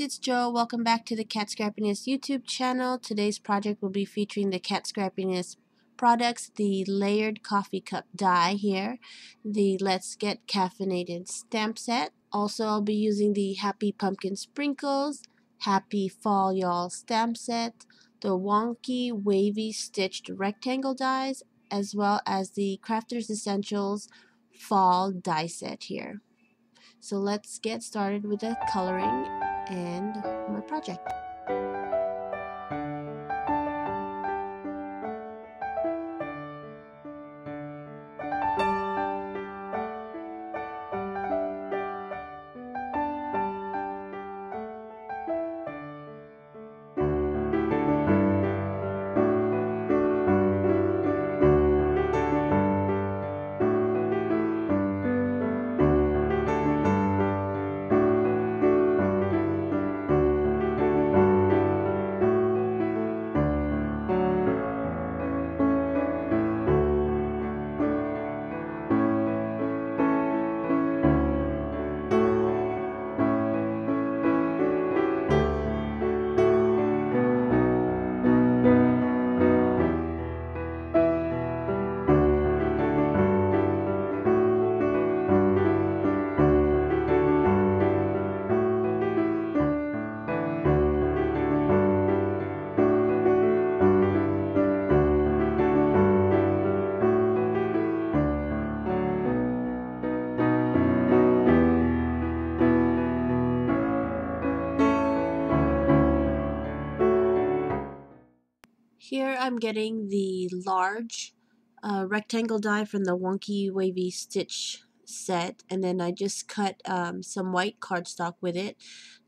it's Jo. Welcome back to the Kat Scrappiness YouTube channel. Today's project will be featuring the Kat Scrappiness products, the layered coffee cup die here, the Let's Get Caffeinated stamp set. Also, I'll be using the Happy Pumpkin Sprinkles, Happy Fall Y'all stamp set, the Wonky Wavy Stitched Rectangle dies, as well as the Crafter's Essentials Fall die set here. So let's get started with the coloring and my project. Here I'm getting the large uh, rectangle die from the Wonky Wavy Stitch set and then I just cut um, some white cardstock with it.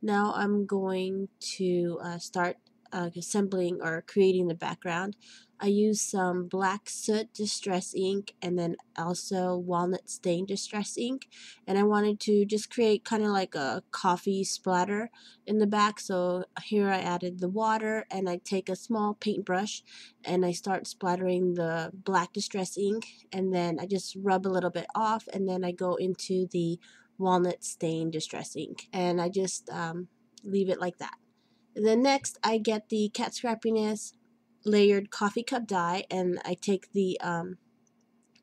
Now I'm going to uh, start uh, assembling or creating the background. I used some black soot distress ink and then also walnut stain distress ink. And I wanted to just create kind of like a coffee splatter in the back. So here I added the water and I take a small paintbrush and I start splattering the black distress ink. And then I just rub a little bit off and then I go into the walnut stain distress ink. And I just um, leave it like that. Then next I get the Kat Scrappiness layered coffee cup die and I take the um,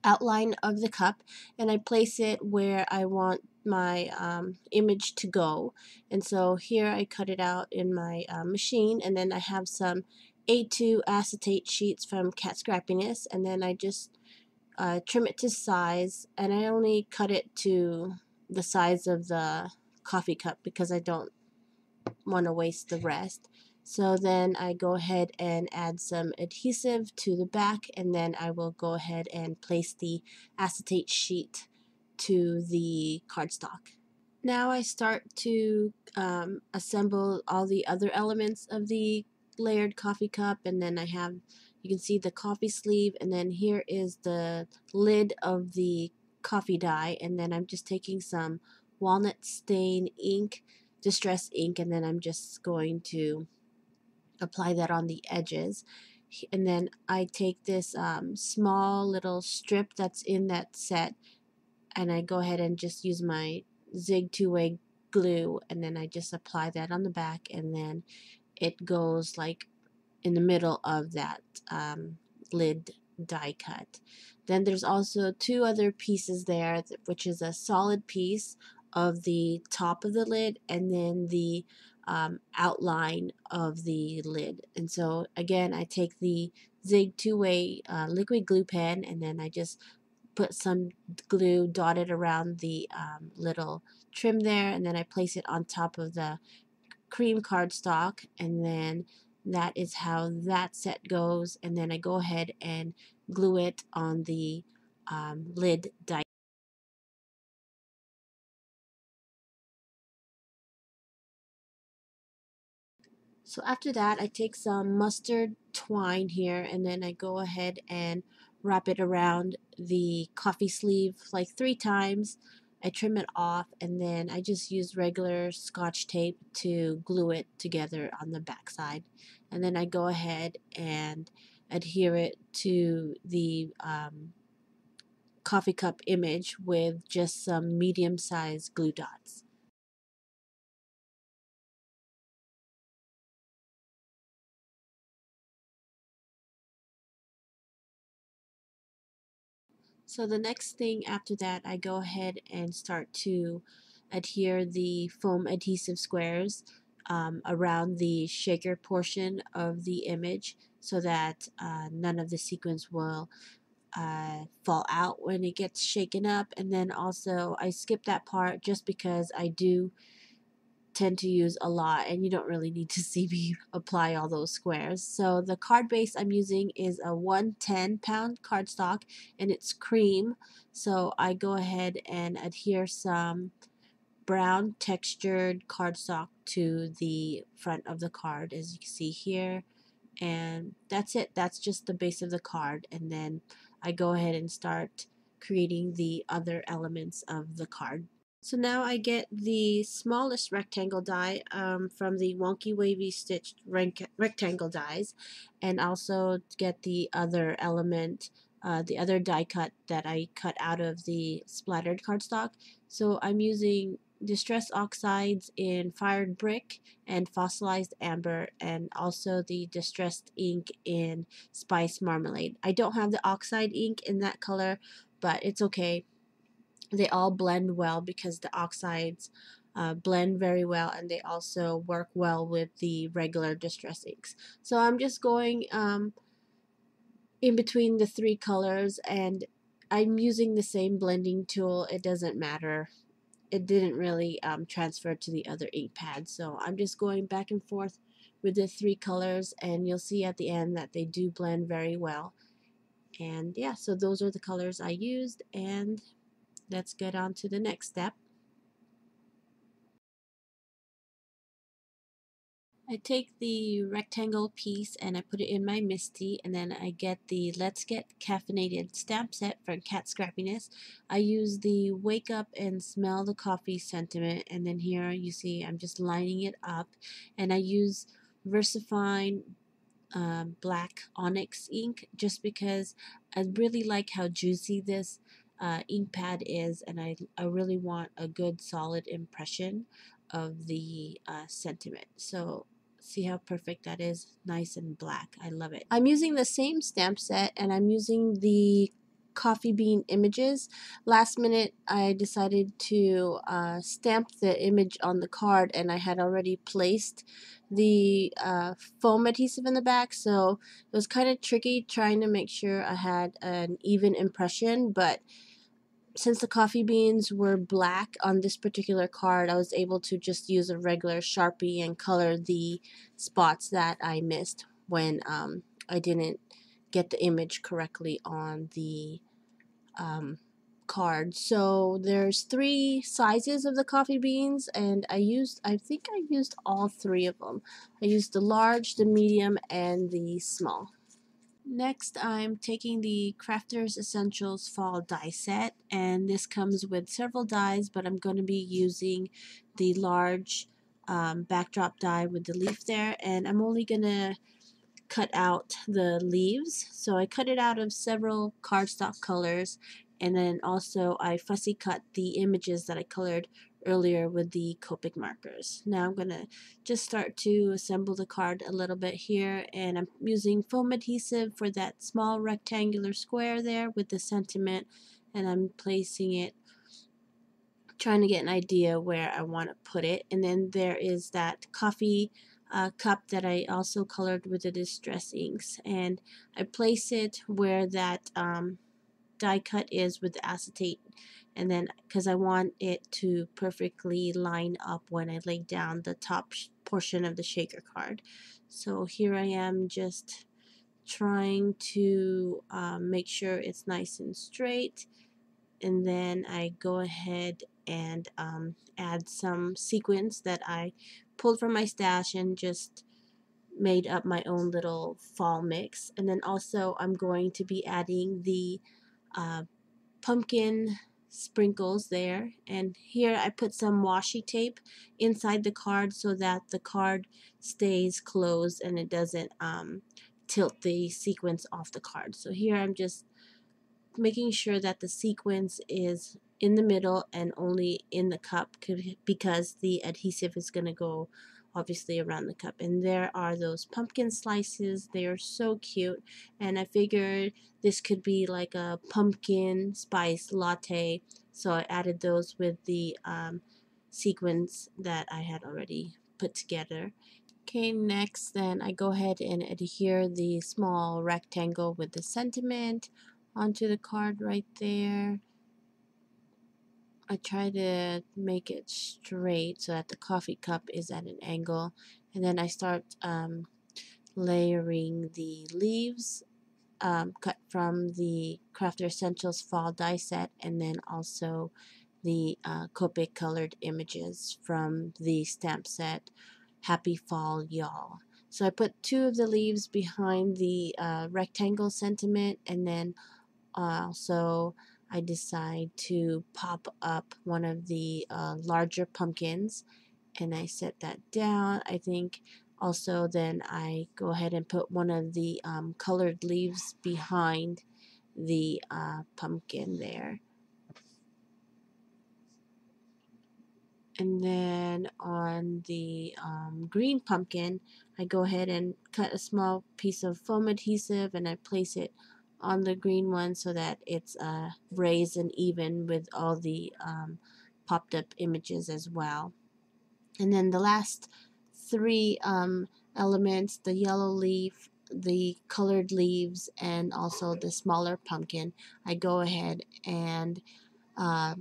outline of the cup and I place it where I want my um, image to go. And so here I cut it out in my uh, machine and then I have some A2 acetate sheets from Kat Scrappiness and then I just uh, trim it to size and I only cut it to the size of the coffee cup because I don't want to waste the rest so then I go ahead and add some adhesive to the back and then I will go ahead and place the acetate sheet to the cardstock. Now I start to um, assemble all the other elements of the layered coffee cup and then I have you can see the coffee sleeve and then here is the lid of the coffee die and then I'm just taking some walnut stain ink distress ink and then I'm just going to apply that on the edges and then I take this um, small little strip that's in that set and I go ahead and just use my zig two-way glue and then I just apply that on the back and then it goes like in the middle of that um, lid die cut. Then there's also two other pieces there which is a solid piece of the top of the lid and then the um, outline of the lid. And so again, I take the Zig two-way uh, liquid glue pen and then I just put some glue dotted around the um, little trim there and then I place it on top of the cream cardstock and then that is how that set goes and then I go ahead and glue it on the um, lid die So after that, I take some mustard twine here and then I go ahead and wrap it around the coffee sleeve like three times. I trim it off and then I just use regular scotch tape to glue it together on the back side. And then I go ahead and adhere it to the um, coffee cup image with just some medium sized glue dots. So the next thing after that, I go ahead and start to adhere the foam adhesive squares um, around the shaker portion of the image so that uh, none of the sequins will uh, fall out when it gets shaken up. And then also I skip that part just because I do tend to use a lot and you don't really need to see me apply all those squares. So the card base I'm using is a 110 pound cardstock and it's cream. So I go ahead and adhere some brown textured cardstock to the front of the card as you can see here and that's it that's just the base of the card and then I go ahead and start creating the other elements of the card so now I get the smallest rectangle die um, from the Wonky Wavy Stitched rectangle dies and also get the other element, uh, the other die cut that I cut out of the splattered cardstock. So I'm using Distress Oxides in Fired Brick and Fossilized Amber and also the Distressed Ink in Spice Marmalade. I don't have the Oxide ink in that color, but it's okay they all blend well because the oxides uh, blend very well and they also work well with the regular distress inks. So I'm just going um, in between the three colors and I'm using the same blending tool. It doesn't matter. It didn't really um, transfer to the other ink pads. So I'm just going back and forth with the three colors and you'll see at the end that they do blend very well. And yeah, so those are the colors I used and let's get on to the next step. I take the rectangle piece and I put it in my MISTI and then I get the Let's Get Caffeinated stamp set from Kat Scrappiness. I use the Wake Up and Smell the Coffee sentiment and then here you see I'm just lining it up and I use VersaFine uh, black onyx ink just because I really like how juicy this uh, ink pad is and I, I really want a good solid impression of the uh, sentiment. So see how perfect that is? Nice and black. I love it. I'm using the same stamp set and I'm using the coffee bean images. Last minute I decided to uh, stamp the image on the card and I had already placed the uh, foam adhesive in the back so it was kind of tricky trying to make sure I had an even impression but since the coffee beans were black on this particular card, I was able to just use a regular Sharpie and color the spots that I missed when um, I didn't get the image correctly on the um, card. So there's three sizes of the coffee beans and I used, I think I used all three of them. I used the large, the medium, and the small. Next, I'm taking the Crafters Essentials Fall die set, and this comes with several dies, but I'm going to be using the large um, backdrop die with the leaf there, and I'm only going to cut out the leaves. So I cut it out of several cardstock colors, and then also I fussy cut the images that I colored earlier with the Copic markers. Now I'm going to just start to assemble the card a little bit here and I'm using foam adhesive for that small rectangular square there with the sentiment and I'm placing it trying to get an idea where I want to put it and then there is that coffee uh, cup that I also colored with the distress inks and I place it where that um, die cut is with the acetate and then because I want it to perfectly line up when I lay down the top portion of the shaker card. So here I am just trying to um, make sure it's nice and straight and then I go ahead and um, add some sequins that I pulled from my stash and just made up my own little fall mix. And then also I'm going to be adding the uh, pumpkin sprinkles there. And here I put some washi tape inside the card so that the card stays closed and it doesn't um, tilt the sequins off the card. So here I'm just making sure that the sequins is in the middle and only in the cup because the adhesive is going to go obviously around the cup and there are those pumpkin slices they are so cute and I figured this could be like a pumpkin spice latte so I added those with the um, sequins that I had already put together Okay, next then I go ahead and adhere the small rectangle with the sentiment onto the card right there. I try to make it straight so that the coffee cup is at an angle and then I start um, layering the leaves um, cut from the Crafter Essentials Fall die set and then also the uh, Copic colored images from the stamp set Happy Fall Y'all. So I put two of the leaves behind the uh, rectangle sentiment and then also I decide to pop up one of the uh, larger pumpkins and I set that down. I think also then I go ahead and put one of the um, colored leaves behind the uh, pumpkin there. And then on the um, green pumpkin, I go ahead and cut a small piece of foam adhesive and I place it on the green one so that it's uh, raised and even with all the um, popped up images as well. And then the last three um, elements, the yellow leaf, the colored leaves, and also the smaller pumpkin, I go ahead and uh,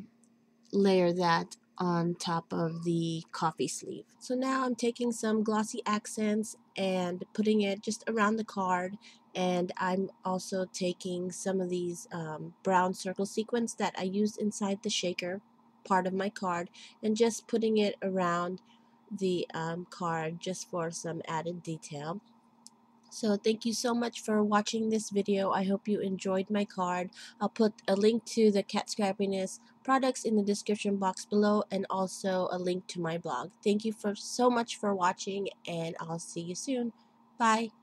layer that on top of the coffee sleeve. So now I'm taking some glossy accents and putting it just around the card and I'm also taking some of these um, brown circle sequins that I used inside the shaker part of my card and just putting it around the um, card just for some added detail. So thank you so much for watching this video. I hope you enjoyed my card. I'll put a link to the Kat Scrappiness products in the description box below and also a link to my blog. Thank you for so much for watching and I'll see you soon. Bye.